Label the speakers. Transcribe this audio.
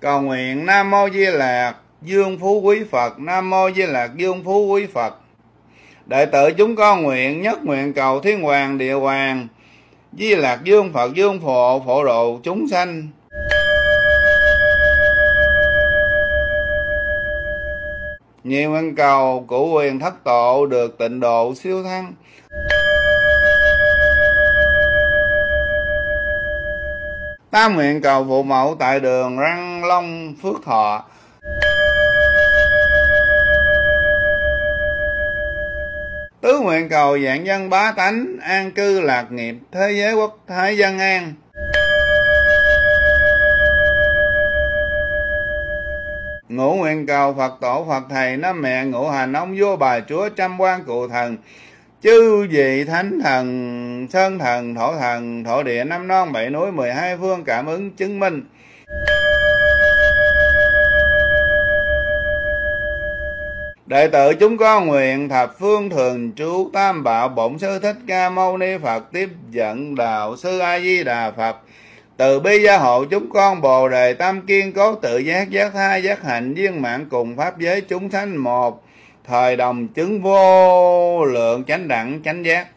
Speaker 1: cầu nguyện nam mô di lạc, dương phú quý phật, nam mô di lạc, dương phú quý phật. Đệ tử chúng con nguyện nhất nguyện cầu thiên hoàng, địa hoàng, di lạc dương phật, dương phổ phổ độ, chúng sanh. Nhiều nguyện cầu của quyền thất tổ được tịnh độ siêu thăng. Tam nguyện cầu phụ mẫu tại đường răng long phước thọ. Tứ nguyện cầu dạng dân bá tánh, an cư lạc nghiệp, thế giới quốc thái dân an. Ngũ nguyện cầu phật tổ phật thầy năm mẹ, ngũ hành ông vua bà chúa trăm quan cụ thần chư vị thánh thần, sơn thần, thổ thần, thổ địa, năm non, bảy núi, mười hai phương, cảm ứng, chứng minh. Đệ tử chúng con nguyện thập phương thường trú tam bảo bổn sư thích ca mâu ni phật tiếp dẫn đạo sư a di đà phật. Từ bi gia hộ chúng con bồ đề tam kiên cố tự giác giác tha, giác hạnh viên mạng cùng pháp giới chúng sanh một thời đồng chứng vô lượng chánh đẳng chánh giác.